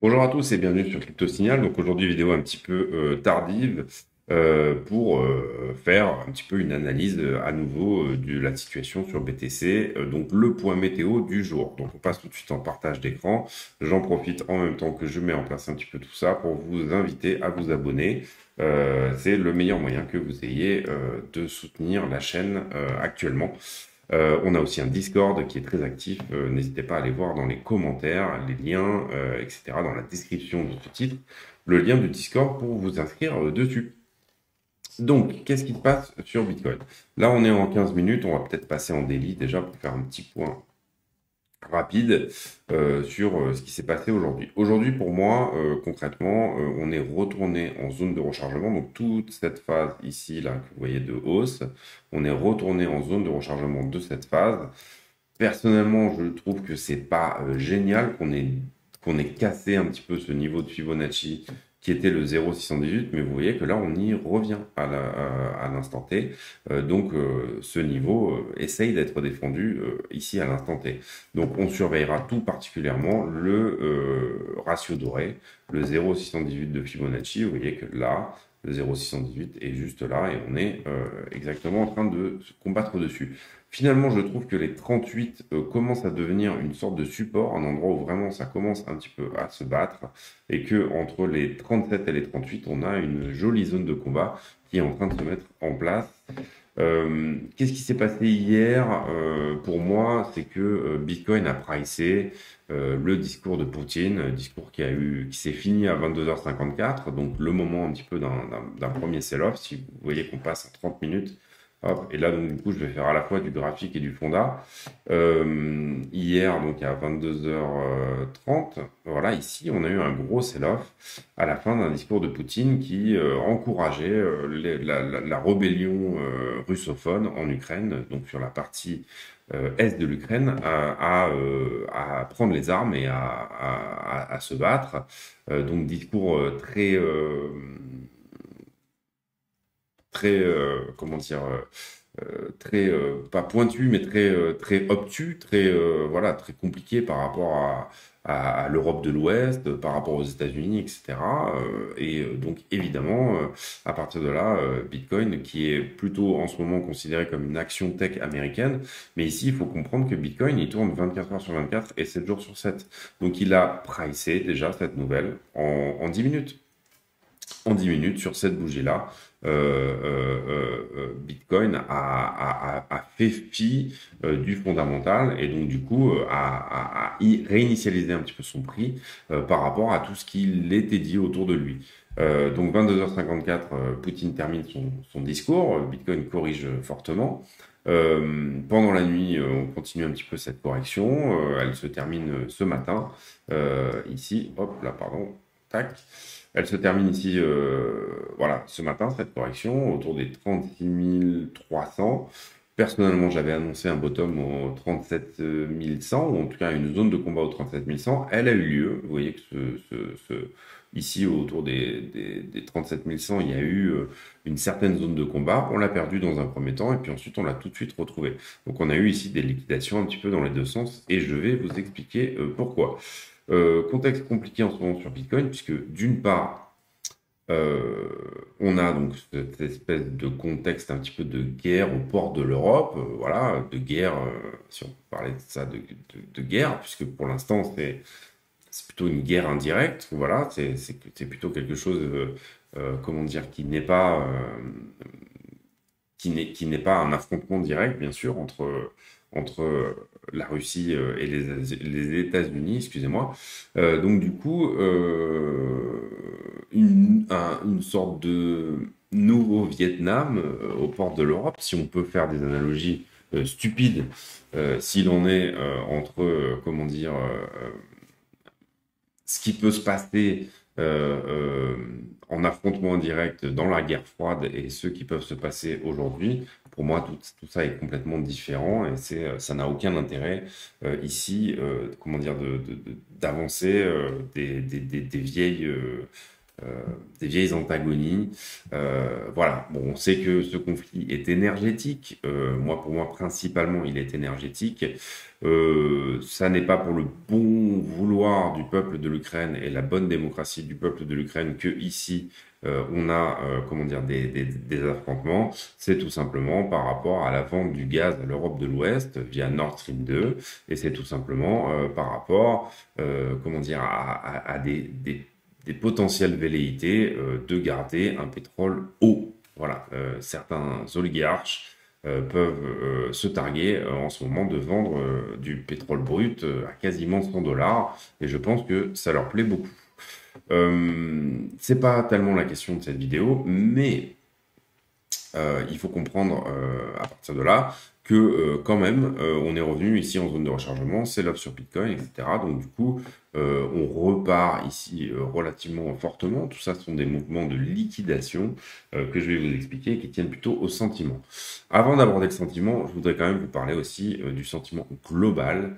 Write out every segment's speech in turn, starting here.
Bonjour à tous et bienvenue sur Crypto Signal. Donc aujourd'hui vidéo un petit peu euh, tardive pour euh, faire un petit peu une analyse à nouveau de la situation sur BTC. donc le point météo du jour. Donc on passe tout de suite en partage d'écran. J'en profite en même temps que je mets en place un petit peu tout ça pour vous inviter à vous abonner. C'est le meilleur moyen que vous ayez de soutenir la chaîne actuellement. Euh, on a aussi un Discord qui est très actif. Euh, n'hésitez pas à aller voir dans les commentaires, les liens, euh, etc., dans la description de ce titre, le lien du Discord pour vous inscrire dessus. Donc, qu'est-ce qui se passe sur Bitcoin? Là, on est en 15 minutes. On va peut-être passer en délit déjà pour faire un petit point rapide euh, sur euh, ce qui s'est passé aujourd'hui. Aujourd'hui, pour moi, euh, concrètement, on est retourné en zone de rechargement. Donc, toute cette phase ici, là, que vous voyez de hausse, on est retourné en zone de rechargement de cette phase. Personnellement, je trouve que c'est pas génial qu'on ait, qu'on ait cassé un petit peu ce niveau de Fibonacci qui était le 0,618, mais vous voyez que là, on y revient à l'instant T. Euh, donc, euh, ce niveau euh, essaye d'être défendu ici à l'instant T. Donc, on surveillera tout particulièrement le ratio doré, le 0,618 de Fibonacci. Vous voyez que là, le 0,618 est juste là et on est exactement en train de se combattre dessus. Finalement, je trouve que les 38 euh, commencent à devenir une sorte de support, un endroit où vraiment ça commence un petit peu à se battre, et que entre les 37 et les 38, on a une jolie zone de combat qui est en train de se mettre en place. Euh, qu'est-ce qui s'est passé hier? Euh, Pour moi, c'est que Bitcoin a pricé le discours de Poutine, discours qui a eu, qui s'est fini à 22h54, donc le moment un petit peu d'un premier sell-off. Si vous voyez qu'on passe à 30 minutes, et là, donc, du coup, je vais faire à la fois du graphique et du fonda. Euh, hier, donc à 22h30, voilà, ici, on a eu un gros sell-off à la fin d'un discours de Poutine qui euh, encourageait euh, la, rébellion russophone en Ukraine, donc sur la partie est de l'Ukraine, à, à, prendre les armes et à, à se battre. donc, discours très très, euh, comment dire, euh, euh, très pas pointu mais très très obtus très voilà très compliqué par rapport à, à, l'Europe de l'Ouest par rapport aux États-Unis etc et donc évidemment à partir de là Bitcoin qui est plutôt en ce moment considéré comme une action tech américaine mais ici il faut comprendre que Bitcoin il tourne 24 heures sur 24 et 7 jours sur 7 donc il a pricé déjà cette nouvelle en, en 10 minutes. En 10 minutes sur cette bougie-là. Euh, euh, euh, Bitcoin a, fait fi du fondamental et donc du coup a, réinitialisé un petit peu son prix par rapport à tout ce qui était dit autour de lui. donc 22h54, Poutine termine son, discours, Bitcoin corrige fortement. pendant la nuit, on continue un petit peu cette correction. elle se termine ce matin. ici, hop, là, pardon, tac. Elle se termine ici, euh, voilà, ce matin, cette correction, autour des 36 300. Personnellement, j'avais annoncé un bottom au 37 100, ou en tout cas une zone de combat au 37 100. Elle a eu lieu. Vous voyez que ce, ce, ici, autour des, des, des, 37 100, il y a eu euh, une certaine zone de combat. On l'a perdu dans un premier temps, et puis ensuite, on l'a tout de suite retrouvé. Donc, on a eu ici des liquidations un petit peu dans les deux sens, et je vais vous expliquer euh, pourquoi. Euh, contexte compliqué en ce moment sur Bitcoin, puisque d'une part, euh, on a donc cette espèce de contexte un petit peu de guerre au port de l'Europe, euh, voilà, de guerre, si on parlait de ça, de, guerre, puisque pour l'instant c'est plutôt une guerre indirecte, voilà, c'est plutôt quelque chose, comment dire, qui n'est pas qui n'est pas un affrontement direct, bien sûr, entre entre la Russie euh, et les, États-Unis, excusez-moi. Euh, donc du coup, euh, une, sorte de nouveau Vietnam aux portes de l'Europe, si on peut faire des analogies stupides, si l'on est entre, comment dire, ce qui peut se passer en affrontement direct dans la guerre froide et ceux qui peuvent se passer aujourd'hui, pour moi, tout, ça est complètement différent et c'est, euh, ça n'a aucun intérêt euh, ici, euh, comment dire, d'avancer de, des, des, des, vieilles, des vieilles antagonies. voilà, bon, on sait que ce conflit est énergétique. moi, pour moi, principalement, il est énergétique. ça n'est pas pour le bon vouloir du peuple de l'Ukraine et la bonne démocratie du peuple de l'Ukraine que ici euh, on a euh, comment dire des, affrontements, c'est tout simplement par rapport à la vente du gaz à l'Europe de l'Ouest via Nord Stream 2, et c'est tout simplement euh, par rapport comment dire à, des, des, potentielles velléités de garder un pétrole haut. Voilà, certains oligarches peuvent se targuer en ce moment de vendre du pétrole brut à quasiment 100 dollars, et je pense que ça leur plaît beaucoup. Euh, c'est pas tellement la question de cette vidéo, mais euh, il faut comprendre euh, à partir de là que quand même on est revenu ici en zone de rechargement, c'est l'offre sur Bitcoin, etc. Donc du coup on repart ici relativement fortement. Tout ça sont des mouvements de liquidation que je vais vous expliquer qui tiennent plutôt au sentiment. Avant d'aborder le sentiment, je voudrais quand même vous parler aussi du sentiment global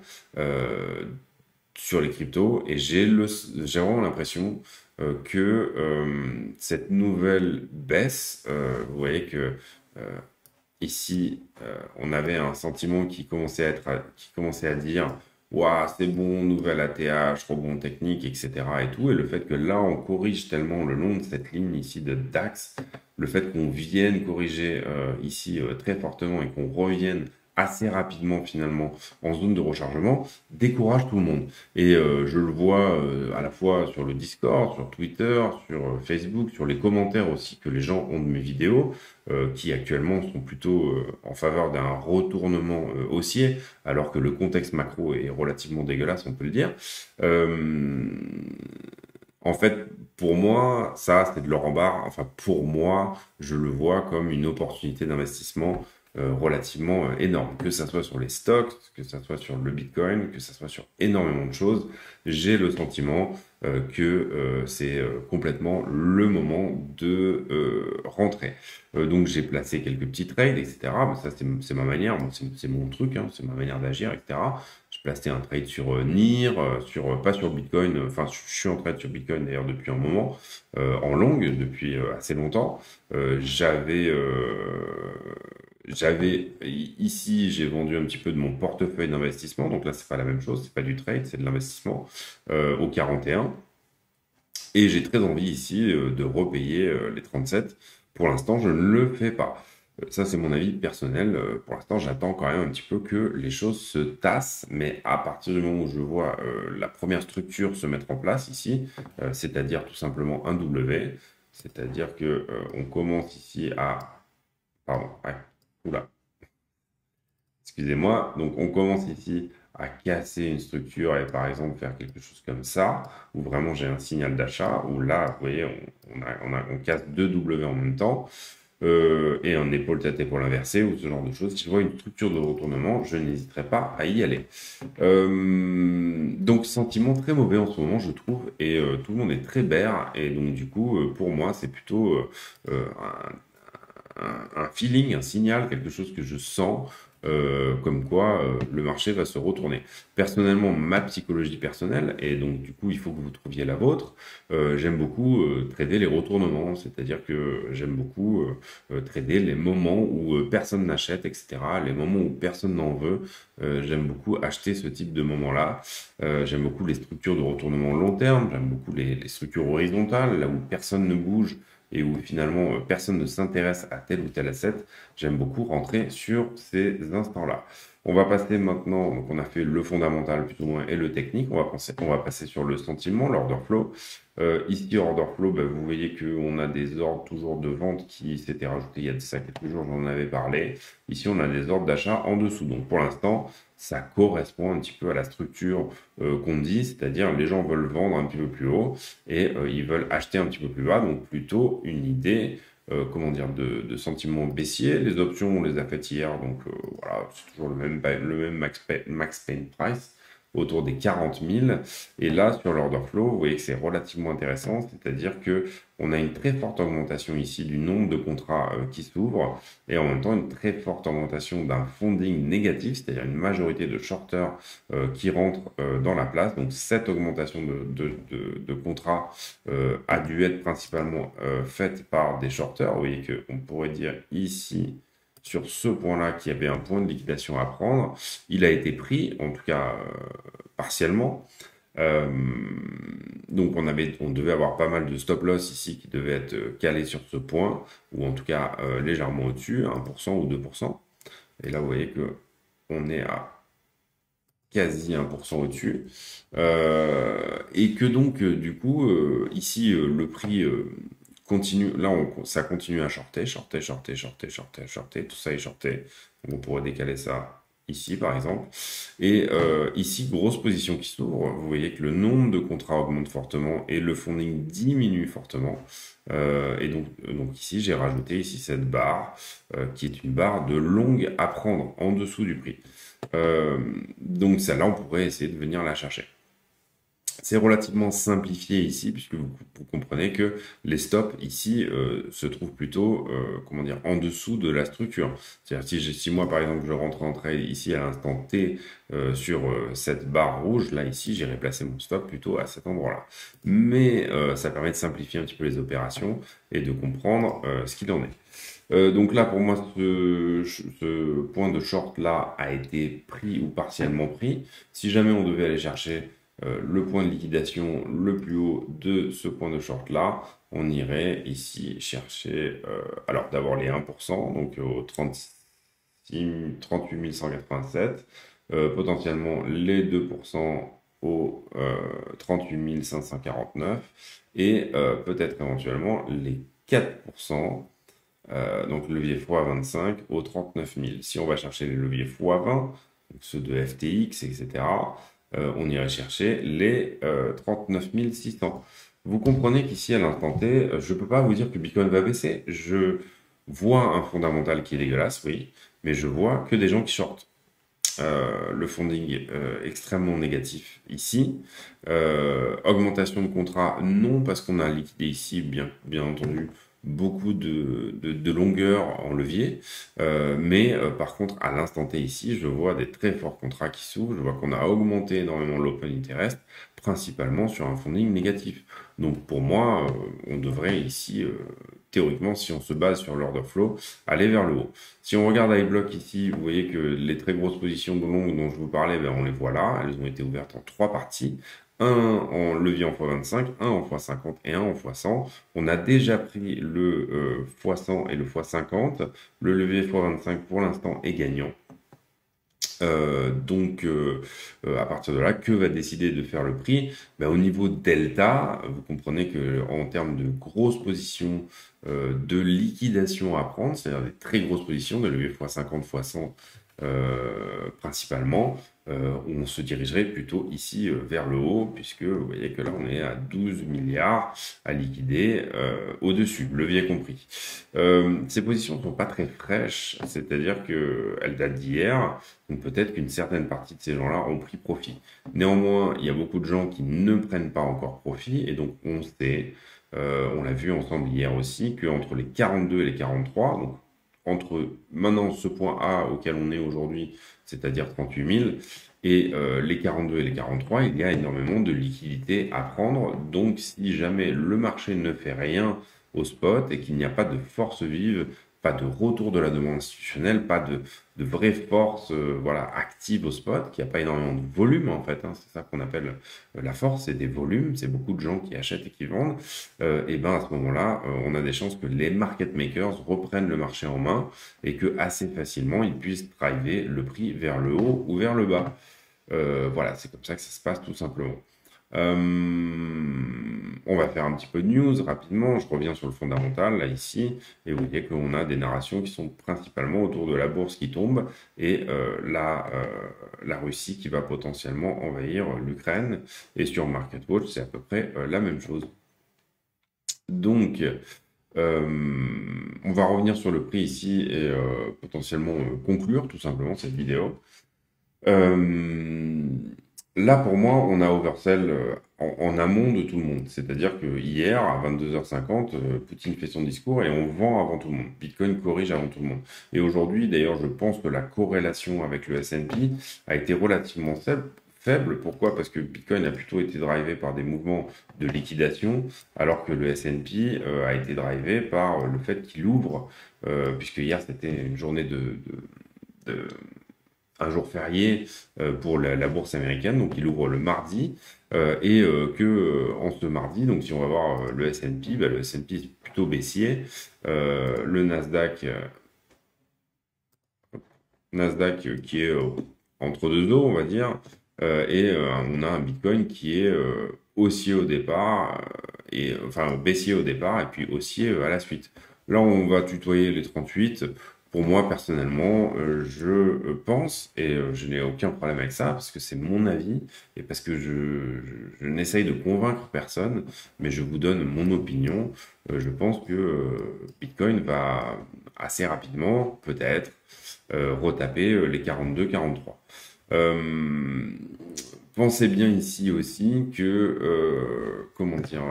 sur les cryptos et j'ai vraiment l'impression euh, que euh, cette nouvelle baisse, euh, vous voyez que ici on avait un sentiment qui commençait à dire waouh c'est bon nouvelle ATH rebond technique etc et tout. Et le fait que là on corrige tellement le long de cette ligne ici de DAX le fait qu'on vienne corriger ici très fortement et qu'on revienne assez rapidement finalement en zone de rechargement décourage tout le monde. Et euh, je le vois euh, à la fois sur le Discord, sur Twitter, sur euh, Facebook, sur les commentaires aussi que les gens ont de mes vidéos, qui actuellement sont plutôt en faveur d'un retournement haussier, alors que le contexte macro est relativement dégueulasse, on peut le dire. en fait, pour moi, ça, c'est de leur embarras. Enfin, pour moi, je le vois comme une opportunité d'investissement euh, relativement euh, énorme, que ça soit sur les stocks, que ça soit sur le Bitcoin, que ça soit sur énormément de choses. J'ai le sentiment euh, que c'est complètement le moment de rentrer. donc j'ai placé quelques petits trades, etc. Ça c'est ma manière, c'est mon truc, hein, c'est ma manière d'agir, etc. J'ai placé un trade sur NIR, sur pas sur Bitcoin. Enfin, je suis en trade sur Bitcoin d'ailleurs depuis un moment, en longue depuis assez longtemps. J'avais j'avais ici, j'ai vendu un petit peu de mon portefeuille d'investissement. Donc là, c'est pas la même chose, c'est pas du trade, c'est de l'investissement euh, au 41. Et j'ai très envie ici euh, de repayer euh, les 37. Pour l'instant, je ne le fais pas. Ça, c'est mon avis personnel. Pour l'instant, j'attends quand même un petit peu que les choses se tassent. Mais à partir du moment où je vois la première structure se mettre en place ici, c'est-à-dire tout simplement un W, c'est-à-dire que on commence ici à... Pardon, ouais, Oula. Excusez-moi. Donc, on commence ici à casser une structure et par exemple faire quelque chose comme ça, où vraiment j'ai un signal d'achat, où là, vous voyez, on, casse deux W en même temps, euh, et un épaule tête épaule inversée, ou ce genre de choses. Si je vois une structure de retournement, je n'hésiterai pas à y aller. Euh, donc, sentiment très mauvais en ce moment, je trouve, et euh, tout le monde est très bert, et donc du coup, pour moi, c'est plutôt un un, feeling, un signal, quelque chose que je sens, euh, comme quoi euh, le marché va se retourner. Personnellement, ma psychologie personnelle, et donc du coup il faut que vous trouviez la vôtre, euh, j'aime beaucoup trader les retournements, c'est-à-dire que j'aime beaucoup trader les moments où personne n'achète, etc., les moments où personne n'en veut, j'aime beaucoup acheter ce type de moments-là, j'aime beaucoup les structures de retournement long terme, j'aime beaucoup les, les structures horizontales, là où personne ne bouge, et où finalement euh, personne ne s'intéresse à tel ou tel asset, j'aime beaucoup rentrer sur ces instants-là. On va passer maintenant, donc on a fait le fondamental plus ou moins et le technique, on va, penser, on va passer sur le sentiment, l'order flow. Euh, ici, order flow, ben, vous voyez qu'on a des ordres toujours de vente qui s'étaient rajoutés il y a ça quelques jours, j'en avais parlé. Ici, on a des ordres d'achat en dessous. Donc pour l'instant, ça correspond un petit peu à la structure euh, qu'on dit, c'est-à-dire les gens veulent vendre un petit peu plus haut et euh, ils veulent acheter un petit peu plus bas, donc plutôt une idée euh, comment dire, de, de, sentiment baissier. Les options, on les a faites hier, donc voilà, c'est toujours le même, le même max, max pain price. Autour des 40 000. Et là, sur l'order flow, vous voyez que c'est relativement intéressant, c'est-à-dire que on a une très forte augmentation ici du nombre de contrats euh, qui s'ouvrent et en même temps une très forte augmentation d'un funding négatif, c'est-à-dire une majorité de shorters euh, qui rentrent euh, dans la place. Donc cette augmentation de, de, contrats a dû être principalement faite par des shorters. Vous voyez qu'on pourrait dire ici sur ce point-là qu'il y avait un point de liquidation à prendre. Il a été pris, en tout cas partiellement. Euh, donc on, avait, on devait avoir pas mal de stop loss ici qui devaient être euh, calés sur ce point, ou en tout cas euh, légèrement au-dessus, 1% ou 2%. Et là vous voyez que on est à quasi 1% au-dessus. et que donc du coup ici le prix là on, ça continue à shorter, shorter, shorter, shorter, shorter, shorter, tout ça est shorté. On pourrait décaler ça ici par exemple. Et euh, ici, grosse position qui s'ouvre. Vous voyez que le nombre de contrats augmente fortement et le funding diminue fortement. Euh, et donc, donc ici, j'ai rajouté ici cette barre euh, qui est une barre de longue à prendre en dessous du prix. donc celle-là, on pourrait essayer de venir la chercher. C'est relativement simplifié ici, puisque vous, comprenez que les stops ici euh, se trouvent plutôt, euh, comment dire, en dessous de la structure. C'est-à-dire si, si moi, par exemple, je rentre en trade ici à l'instant T euh, sur cette barre rouge, là, ici, j'irai placer mon stop plutôt à cet endroit-là. Mais ça permet de simplifier un petit peu les opérations et de comprendre ce qu'il en est. donc là, pour moi, ce, ce, point de short là a été pris ou partiellement pris. Si jamais on devait aller chercher euh, le point de liquidation le plus haut de ce point de short là, on irait ici chercher, euh, alors d'abord les 1%, donc au 36, 38 187, potentiellement les 2% au 38 549 et euh, peut-être éventuellement les 4%, donc levier x25 au 39 000. Si on va chercher les leviers x20, donc ceux de FTX, etc., euh, on irait chercher les 39 euh, 600. Vous comprenez qu'ici, à l'instant T, euh, je ne peux pas vous dire que Bitcoin va baisser. Je vois un fondamental qui est dégueulasse, oui, mais je vois que des gens qui sortent. le funding extrêmement négatif ici. augmentation de contrat, non, parce qu'on a liquidé ici, bien entendu, beaucoup de, de, longueur en levier. Euh, mais euh, par contre, à l'instant T ici, je vois des très forts contrats qui s'ouvrent. Je vois qu'on a augmenté énormément l'open interest, principalement sur un funding négatif. Donc pour moi, euh, on devrait ici, théoriquement, si on se base sur l'order flow, aller vers le haut. Si on regarde iBlock ici, vous voyez que les très grosses positions de longues dont je vous parlais, ben, on les voit là. Elles ont été ouvertes en trois parties un en levier en x25, un en x50 et un en x100. On a déjà pris le x100 euh, et le x50. Le levier x25 pour l'instant est gagnant. Euh, donc, euh, à partir de là, que va décider de faire le prix? Ben, Au niveau delta, vous comprenez que en termes de grosses positions de liquidation à prendre, c'est-à-dire des très grosses positions de levier x50, x100 principalement, euh, on se dirigerait plutôt ici euh, vers le haut, puisque vous voyez que là on est à 12 milliards à liquider euh, au-dessus, levier compris. ces positions ne sont pas très fraîches, c'est-à-dire qu'elles datent d'hier, donc peut-être qu'une certaine partie de ces gens-là ont pris profit. Néanmoins, il y a beaucoup de gens qui ne prennent pas encore profit, et donc on sait, on l'a vu ensemble hier aussi, qu'entre les 42 et les 43, donc entre maintenant ce point A auquel on est aujourd'hui, c'est-à-dire 38 000, et euh, les 42 et les 43, il y a énormément de liquidités à prendre. Donc si jamais le marché ne fait rien au spot et qu'il n'y a pas de force vive pas de retour de la demande institutionnelle, pas de, de vraie force euh, voilà, active au spot, qui a pas énormément de volume en fait, hein, c'est ça qu'on appelle euh, la force, c'est des volumes, c'est beaucoup de gens qui achètent et qui vendent, euh, et ben à ce moment-là, on a des chances que les market makers reprennent le marché en main et que assez facilement ils puissent driver le prix vers le haut ou vers le bas. voilà, c'est comme ça que ça se passe tout simplement. Euh, on va faire un petit peu de news rapidement. Je reviens sur le fondamental, là, ici. Et vous voyez qu'on a des narrations qui sont principalement autour de la bourse qui tombe et euh, la, euh, la Russie qui va potentiellement envahir l'Ukraine. Et sur MarketWatch, c'est à peu près la même chose. Donc, on va revenir sur le prix ici et potentiellement conclure tout simplement cette vidéo. Là, pour moi, on a oversell euh, en, amont de tout le monde. C'est-à-dire que hier, à 22h50, euh, Poutine fait son discours et on vend avant tout le monde. Bitcoin corrige avant tout le monde. Et aujourd'hui, d'ailleurs, je pense que la corrélation avec le S&P a été relativement faible. Pourquoi? Parce que Bitcoin a plutôt été drivé par des mouvements de liquidation, alors que le S&P euh, a été drivé par le fait qu'il ouvre, puisque hier c'était une journée de, de un jour férié euh, pour la, bourse américaine, donc il ouvre le mardi, euh, et euh, que en ce mardi, donc si on va voir le S&P, bah, le S&P est plutôt baissier, le Nasdaq, Nasdaq qui est entre deux eaux, on va dire, et on a un Bitcoin qui est haussier au départ, et enfin baissier au départ, et puis haussier à la suite. Là, on va tutoyer les 38 pour moi, personnellement, euh, je euh, pense, et euh, je n'ai aucun problème avec ça, parce que c'est mon avis, et parce que je, n'essaye de convaincre personne, mais je vous donne mon opinion. je pense que Bitcoin va assez rapidement, peut-être, retaper les 42-43. pensez bien ici aussi que, comment dire,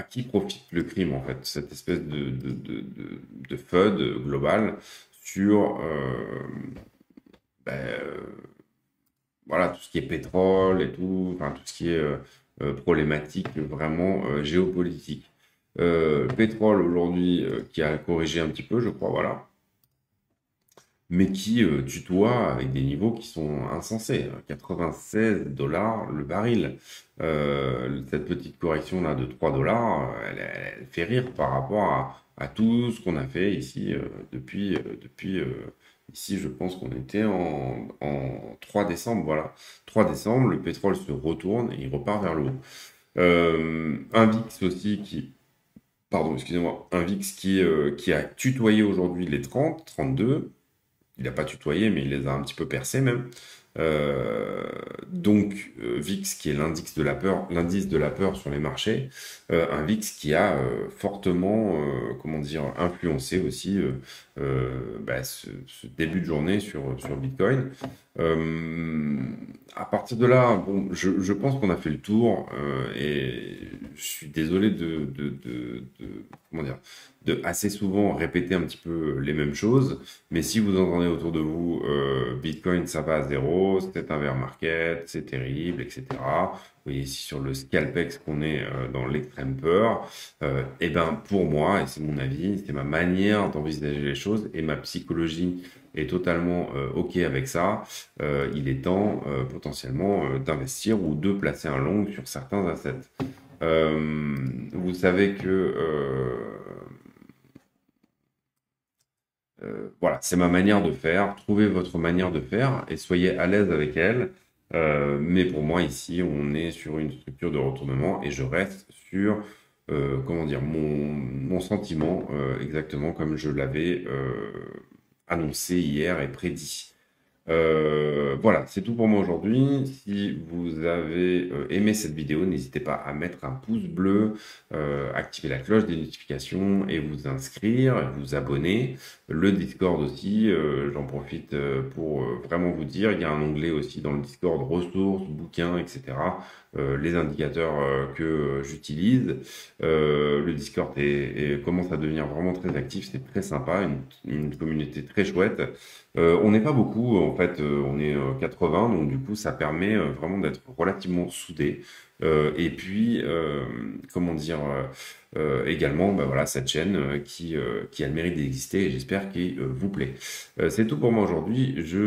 à qui profite le crime en fait, cette espèce de, de, de, de, FUD global sur euh, ben, euh, voilà, tout ce qui est pétrole et tout, enfin tout ce qui est euh, problématique vraiment géopolitique. pétrole aujourd'hui qui a corrigé un petit peu, je crois, voilà mais qui euh, tutoie avec des niveaux qui sont insensés. 96 dollars le baril. Euh, cette petite correction là de 3 dollars, elle, fait rire par rapport à, tout ce qu'on a fait ici euh, depuis, depuis ici je pense qu'on était en, 3 décembre, voilà. 3 décembre, le pétrole se retourne et il repart vers le haut. un VIX aussi qui, pardon, excusez-moi, un VIX qui, qui a tutoyé aujourd'hui les 30, 32, il n'a pas tutoyé, mais il les a un petit peu percés même. Euh, donc euh, VIX qui est l'indice de la peur, sur les marchés, euh, un VIX qui a fortement, comment dire, influencé aussi bah, ce, début de journée sur sur Bitcoin. À partir de là, bon, je, pense qu'on a fait le tour et je suis désolé de, de, de comment dire de assez souvent répéter un petit peu les mêmes choses. Mais si vous entendez autour de vous euh, Bitcoin ça va à zéro, c'est un bear market, c'est terrible, etc. Vous voyez ici sur le scalpex qu'on est euh, dans l'extrême peur. Euh, et ben pour moi, et c'est mon avis, c'est ma manière d'envisager les choses et ma psychologie est totalement euh, ok avec ça. Euh, il est temps euh, potentiellement d'investir ou de placer un long sur certains assets. vous savez que voilà, c'est ma manière de faire. Trouvez votre manière de faire et soyez à l'aise avec elle. Mais pour moi, ici, on est sur une structure de retournement et je reste sur, comment dire, mon sentiment exactement comme je l'avais annoncé hier et prédit. Euh, voilà, c'est tout pour moi aujourd'hui. Si vous avez euh, aimé cette vidéo, n'hésitez pas à mettre un pouce bleu, euh, activer la cloche des notifications et vous inscrire, vous abonner. Le Discord aussi, j'en profite pour vraiment vous dire, il y a un onglet aussi dans le Discord ressources, bouquins, etc. les indicateurs que j'utilise. le Discord est, commence à devenir vraiment très actif, c'est très sympa, une, une communauté très chouette. Euh, on n'est pas beaucoup, en fait, euh, on est 80, euh, donc du coup, ça permet vraiment d'être relativement soudé. et puis, comment dire, également, bah, voilà, cette chaîne qui, qui a le mérite d'exister et j'espère qu'il vous plaît. C'est tout pour moi aujourd'hui. Je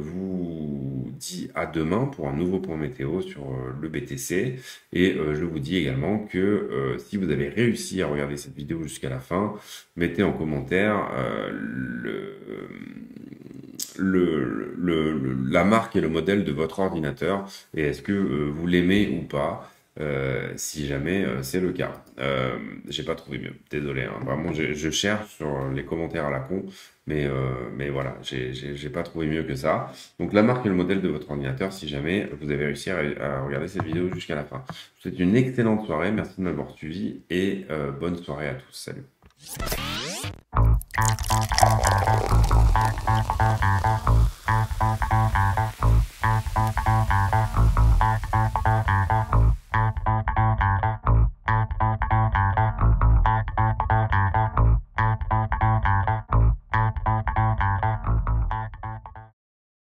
vous dis à demain pour un nouveau point météo sur le BTC et je vous dis également que si vous avez réussi à regarder cette vidéo jusqu'à la fin, mettez en commentaire le le, le, la marque et le modèle de votre ordinateur et est-ce que euh, vous l'aimez ou pas? Euh, si jamais euh, c'est le cas. Euh, j'ai pas trouvé mieux, désolé. Hein. Vraiment, je cherche sur les commentaires à la con, mais mais voilà, j'ai pas trouvé mieux que ça. Donc la marque et le modèle de votre ordinateur, si jamais vous avez réussi à, regarder cette vidéo jusqu'à la fin. Je vous souhaite une excellente soirée, merci de m'avoir suivi et bonne soirée à tous. Salut.